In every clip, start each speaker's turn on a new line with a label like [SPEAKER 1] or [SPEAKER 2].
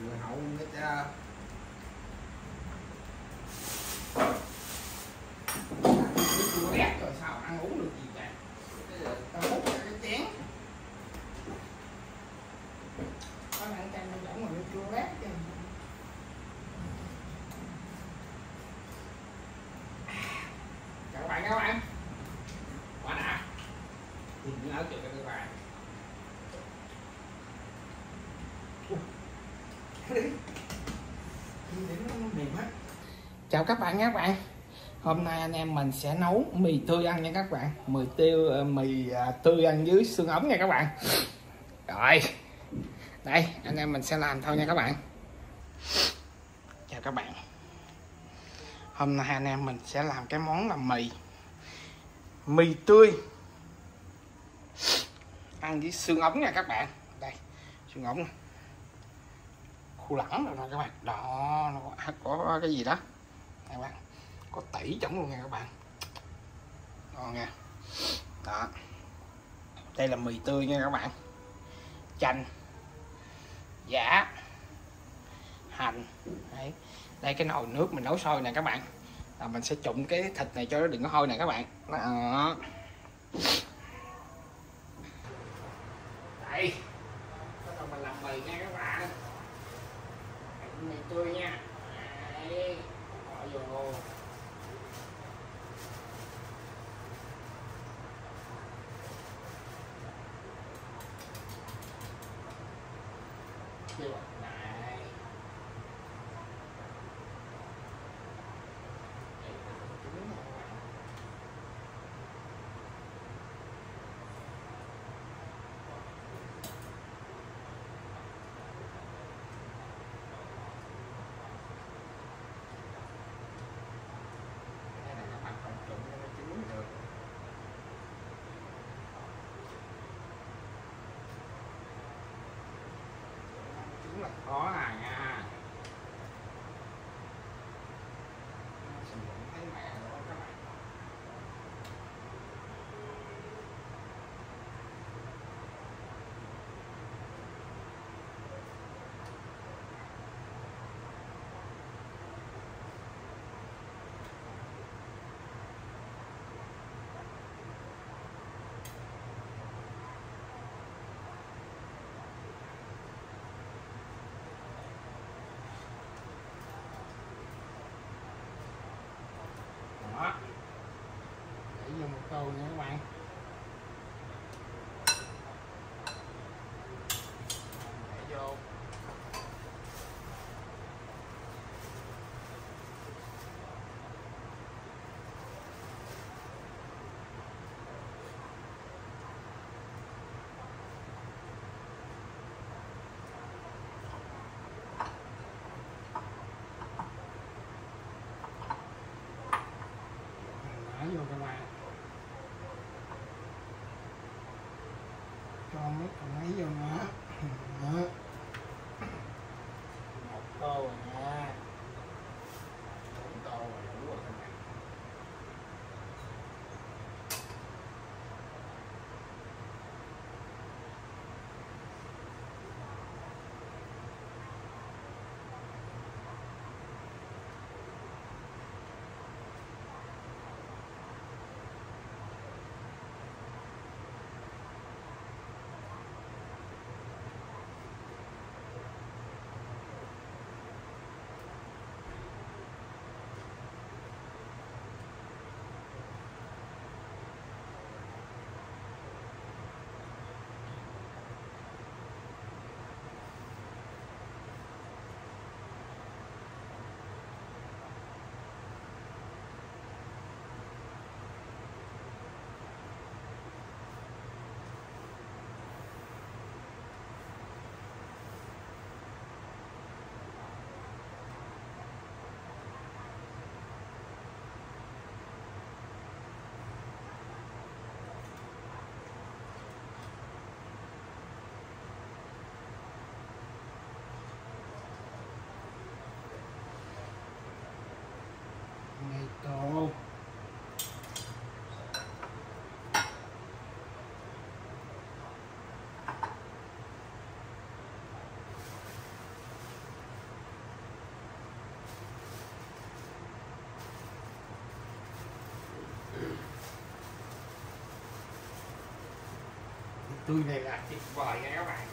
[SPEAKER 1] người hậu người ta chua ghét rồi sao ăn uống được gì vậy tao hút cái chén có ăn canh nó vẫn mà nó chua ghét chứ chào các bạn các bạn quá đã thì những áo chụp cho các bạn chào các bạn nhé các bạn. Hôm nay anh em mình sẽ nấu mì tươi ăn nha các bạn. Mì tiêu ờ, mì à, tươi ăn dưới xương ống nha các bạn. Rồi. Đây anh em mình sẽ làm thôi nha các bạn. Chào các bạn. Hôm nay anh em mình sẽ làm cái món là mì. Mì tươi. Ăn với xương ống nha các bạn. Đây xương ống. Khu lẳng rồi nè các bạn. Đó nó có, có cái gì đó các bạn có tẩy trong luôn nha các bạn. Ngon nha. Đó. Đây là mì tươi nha các bạn. Chanh. Giả hành. Đấy. Đây, cái nồi nước mình nấu sôi nè các bạn. Là mình sẽ trụng cái thịt này cho nó đừng có hôi nè các bạn. Đó. đây bắt đầu mình làm mì nha các bạn mì tươi nha đấy bỏ vô chưa cầu nữa các bạn. Tươi này là tuyệt vời nha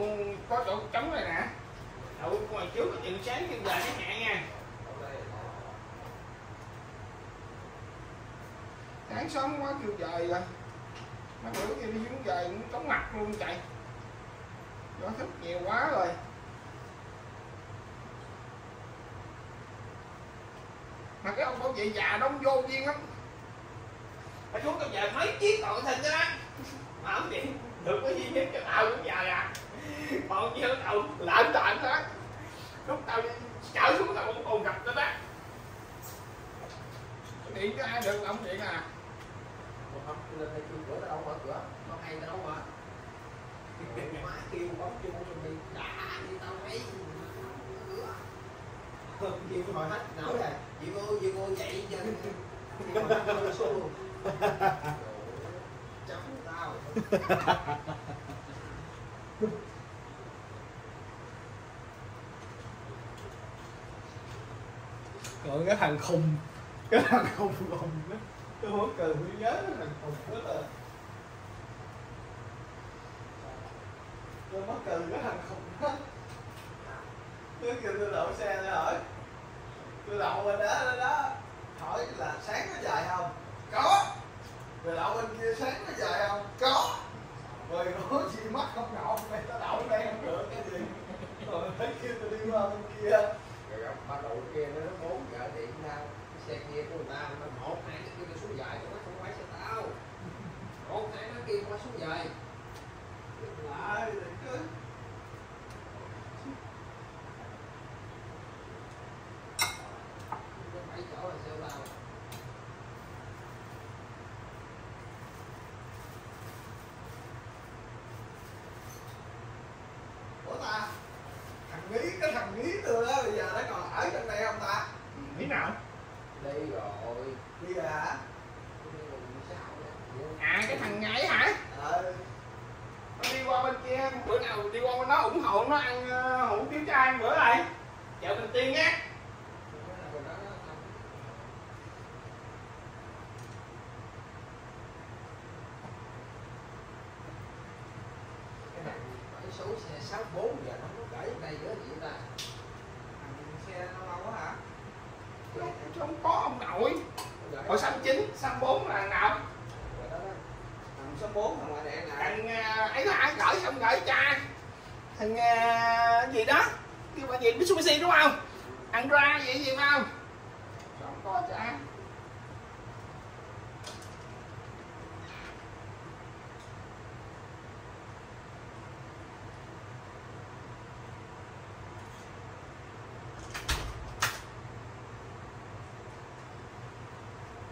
[SPEAKER 1] đậu có chỗ trống rồi nè. Đậu ngoài trước có chừng sáng chừng giờ cái nhẹ nha. Sáng sớm quá kêu trời rồi. Mà bữa kia đi xuống trời cũng chóng mặt luôn chạy gió thức nhiều quá rồi. Mà cái ông bảo vệ già đông vô duyên lắm. Mà xuống tao về mấy chiếc còn thịt đó. Mà không vậy được cái gì nhất cho tao cũng dài à còn như tao lợn tợn đó lúc tao đi chở xuống tao cũng còn gặp đó đó điện cho ai được ông điện à.
[SPEAKER 2] Không lên đây kêu cửa tao đâu mở cửa. Nó hay tao đâu mà. Má kêu bóng chuông rồi mày đã đi tao thấy kêu hồi hết nổi rồi chị cô chị cô dậy nó xô chấm tao
[SPEAKER 1] rồi cái thằng khùng, cái thằng khùng khùng đó tôi muốn cờ tôi nhớ cái thằng khùng đó là tôi mất cờ cái thằng khùng đó. Tôi kêu tôi đậu xe ra hỏi. Tôi đậu bên đó đó đó.
[SPEAKER 2] Hỏi là sáng có dài không?
[SPEAKER 1] Có. Rồi đậu bên kia sáng có dài không? Có. Rồi có gì mắt không ngọt mày tao đậu đây không được, cái gì? Rồi thấy kia tôi đi qua bên kia.
[SPEAKER 2] Rồi gặp ba đậu kia nữa nói bốn vợ điện tao cái của người ta nó một, hai nó kêu nó xuống dài, nó không phải xe tao. Một, hai nó kêu nó xuống dài.
[SPEAKER 1] Lại chứ.
[SPEAKER 2] Bảy chỗ là xe tao?
[SPEAKER 1] Của ta, thằng nghĩ cái thằng nghĩ từ đó bây giờ nó còn ở trong đây không ta nghĩ nào
[SPEAKER 2] đi rồi
[SPEAKER 1] đi rồi hả
[SPEAKER 2] đi rồi sao vậy
[SPEAKER 1] à cái thằng nhảy hả
[SPEAKER 2] ờ
[SPEAKER 1] nó đi qua bên kia bữa nào đi qua hộ nó ăn uh, hủ tiếu cho ăn bữa này? Chợ bình tiên nhé.
[SPEAKER 2] Số xe 64 giờ nó có gãy đây nữa gì ta.
[SPEAKER 1] Xe nó lâu quá hả? Không, không có ông nội. Hồi xăm chín xăm bốn là nào?
[SPEAKER 2] Thằng số 4 thằng ngoại đen này
[SPEAKER 1] thằng uh, ấy là gửi xong gửi cha thằng à, gì đó? Kêu bà gì Mitsubishi đúng không? Ăn ra vậy gì không? Không có cha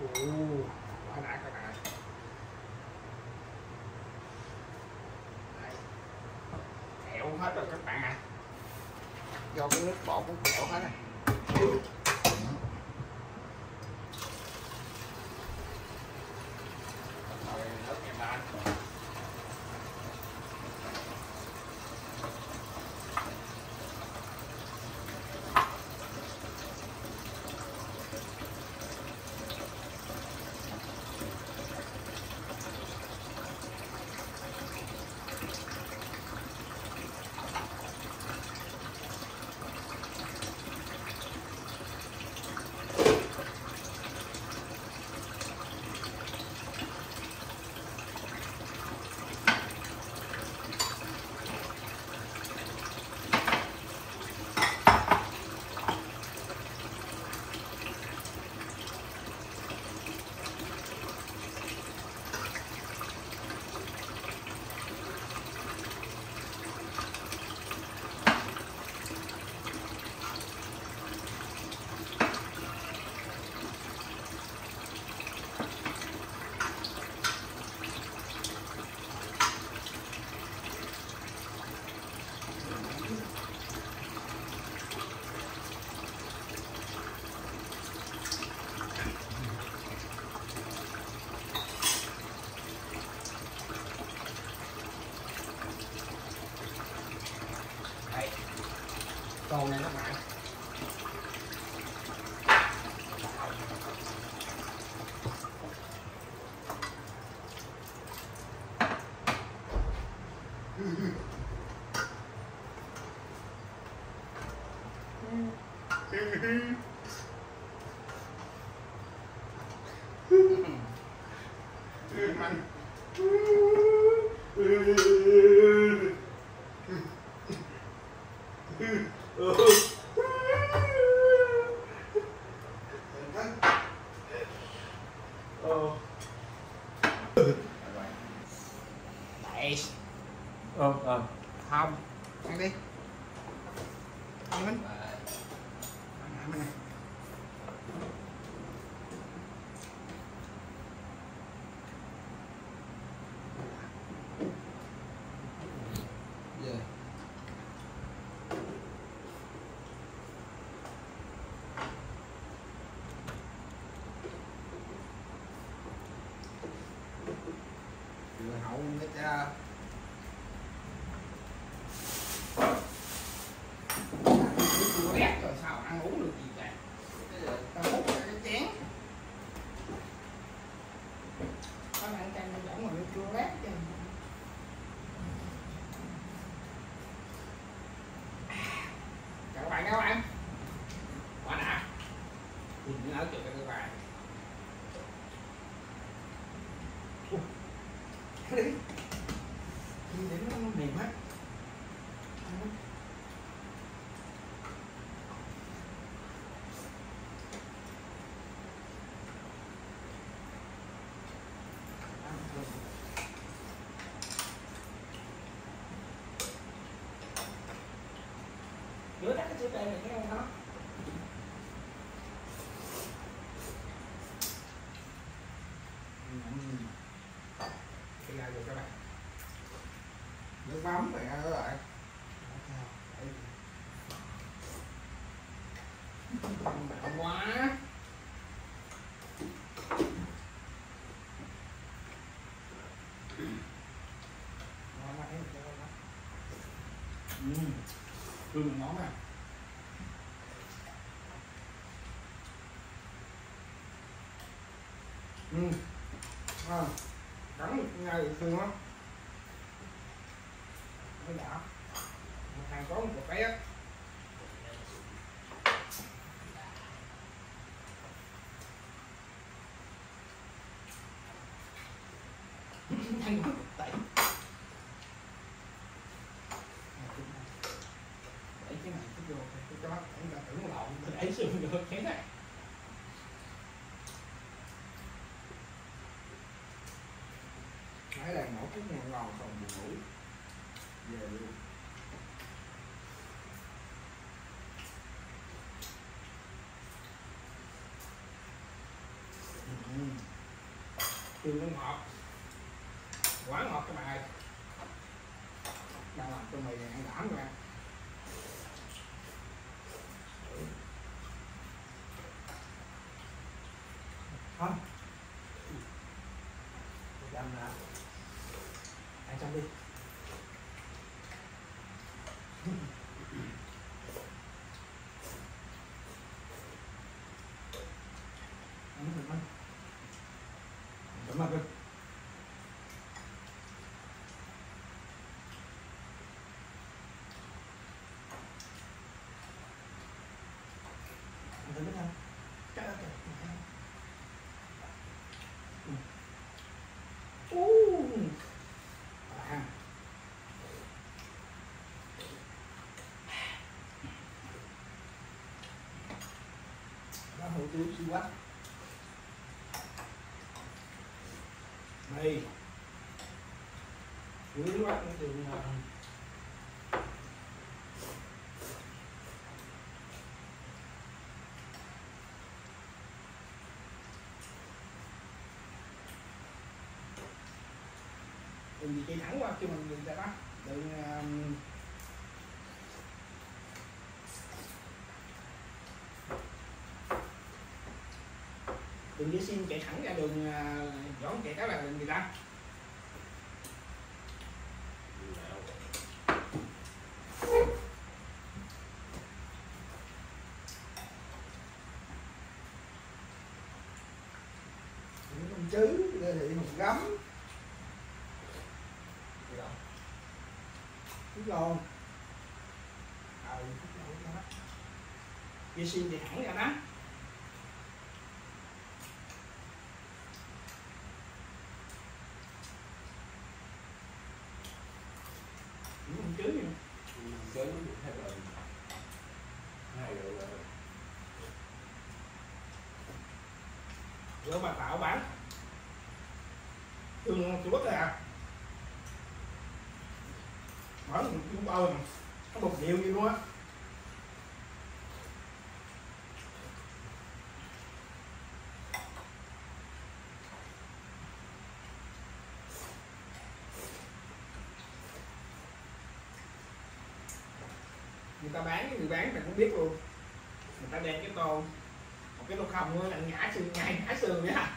[SPEAKER 1] Ồ, quá đã quá đã. Đây. Kẹo hết rồi các bạn ạ. Do cái nước bỏ cũng kẹo hết này. Nhớ tắt cái này nghe không đó? Cái này được các bạn. Nước mắm phải các bạn. Quá. Ngon quá, Hương món à. Ừ. Ờ, à, đắng ngay thường lắm. Nó đã. Một hàng có một cái á Ăn có cục tẩy. Để cái này cái vô cái chó anh ta tưởng lộn để xương vô cái này
[SPEAKER 2] cái nhà nổ phòng ngon buồn ngủ. Về luôn.
[SPEAKER 1] Từ nó ngọt. Quá ngọt các bạn ơi. Đang làm cho mì ăn đảm ra. Không.
[SPEAKER 3] dăm ra
[SPEAKER 1] Ăn xong đi. Ăn thử ăn. Cảm ơn cưng. Ăn thử biết không? Trời ơi, trời ơi. Uh. À túi hủ tiếu. Đây. Hủ tiếu quá đường à, đừng gì chạy thẳng qua cho mình người ta bắt đừng đường dây sim chạy thẳng ra đường võ chạy các là đường 15
[SPEAKER 2] chứ Lê Thị Hùng Gấm. Phúc Lồn
[SPEAKER 1] Ờ, Phúc Lồn đó Dây xin thì hẳn ra đó. Để bà tạo bán. Thương chú này à. Mở một chú bao mà Có một triệu gì luôn á. Người ta bán, người bán mình cũng biết luôn. Người ta đem cái tô cái lục hồng là ngã sườn nhảy ngã sườn vậy hả?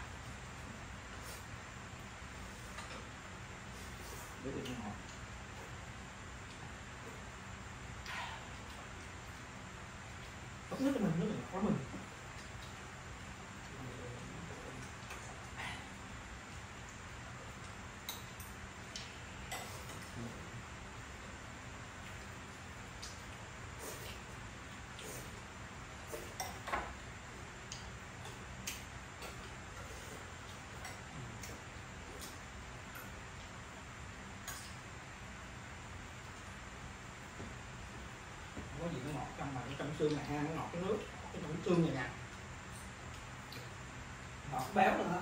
[SPEAKER 1] Nước mình nước này có mình không có gì nó ngọt xương này ha nó ngọt cái nước cái trong xương này nè.
[SPEAKER 2] Ngọt béo nữa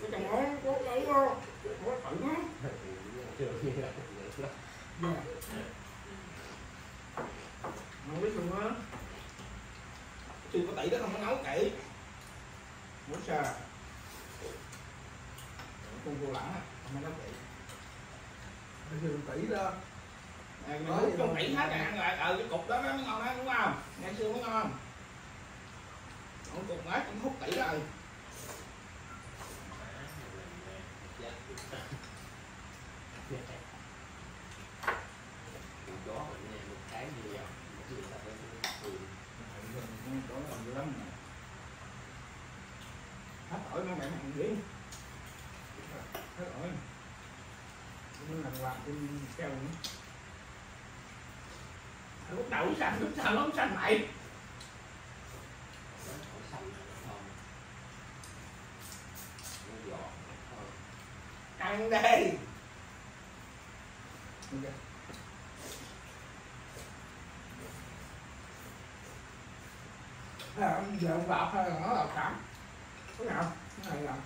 [SPEAKER 1] cái trong nó có ấy không? Có thử
[SPEAKER 2] chưa
[SPEAKER 1] Dạ. không biết luôn á. Xương có tỷ đó không có nấu kỹ. Muốn sao con vô lẳng à không có nấu kỹ.
[SPEAKER 2] Bây giờ tỷ đó
[SPEAKER 1] Nói mình trong hết rồi ăn lại ờ cái cục đó nó mới ngon đó đúng không? Ngày xưa mới ngon còn cục mát cũng hút tỷ rồi.
[SPEAKER 2] Chó mình
[SPEAKER 1] hết nó mẹ mặn dữ hết nó làm quạt trên keo nữa lúc đầu xanh lúc sau nó xanh mày. Ăn đi à, giờ ông lọc hay là nó lọc cảm cái nào cái này là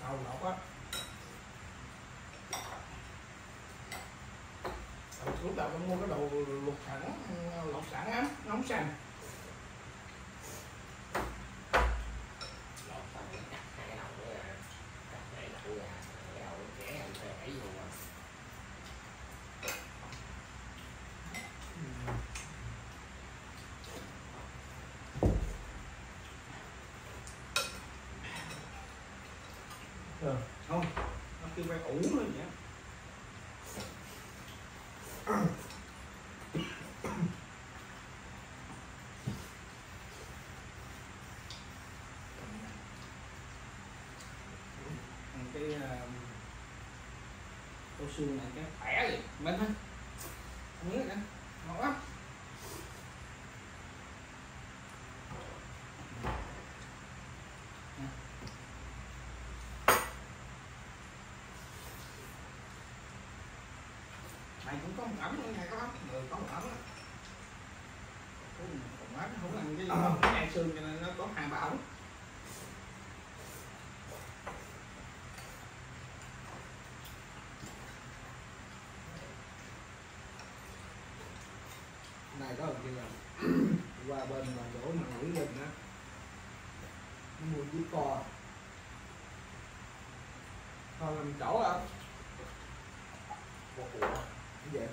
[SPEAKER 1] đầu lọc á lúc đầu tôi mua cái đồ luộc sẵn lọc sẵn á nóng sành.
[SPEAKER 2] Ờ, không, nó kêu quay hai cái vậy là cắt hai đầu ra cái đầu nó trẻ anh phải ấy vô mà
[SPEAKER 1] không nó kêu phải ủ nữa vậy Còn cái uh, tô xương này cái khỏe liền mình thôi không biết nữa. Ngon lắm. Mày cũng có một ấm nữa này có ấm. Người có một ấm á. Có một không ăn cái gì. Nó ăn xương cho nên nó có hai ba ống.
[SPEAKER 2] mùi chữ cò thôi, mình chỗ à ủa như vậy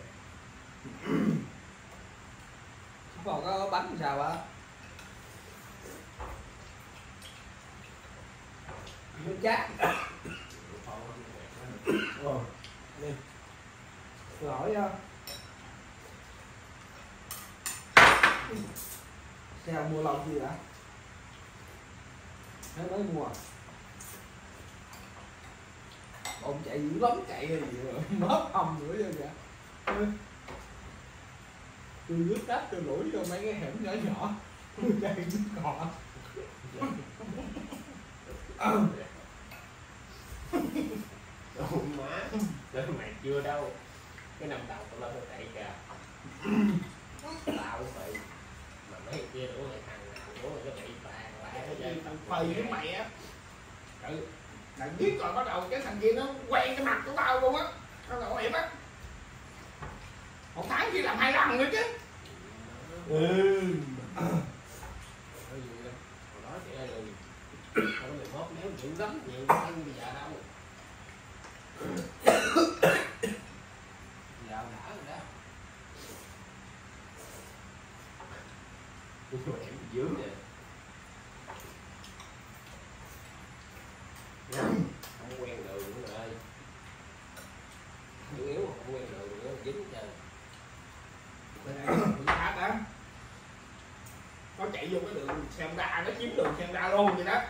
[SPEAKER 2] còn có bánh sao á nó chát. Ừ. đi. Lỗi á.
[SPEAKER 4] Sao mua lòng gì vậy? Thế mới mua? Ông chạy dữ lắm, chạy rồi gì rồi mất hầm nữa rồi kìa. Tôi rước đáp tôi đuổi vô mấy cái hẻm nhỏ nhỏ. Tôi chạy nó cọ
[SPEAKER 2] Đâu má Đó mày chưa đâu. Cái năm đầu tao lên tao chạy kìa. Tao vậy Mà mấy kia đủ lại thằng nào đổ lại cái bị tàn lại
[SPEAKER 1] Cái gì thằng phì với mày á. Ừ. là biết rồi bắt đầu cái thằng kia nó quay cái mặt của tao luôn á. Nó là hiểm á. Một tháng kia làm hai lần nữa chứ.
[SPEAKER 4] Ừ.
[SPEAKER 2] Không có mốt nếu chịu lắm nhiều hơn bây giờ đâu Giờ đã rồi đó Nhưng mà em dướng nè Không quen đường nữa rồi Chủ yếu mà không quen đường nữa dính trời
[SPEAKER 1] bị phạt á nó chạy vô cái đường xem Honda nó chiếm đường xem Honda luôn vậy đó.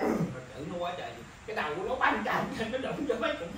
[SPEAKER 1] Mà chữ nó quá trời. Cái đầu của nó banh chành nó đụng cho mấy cũng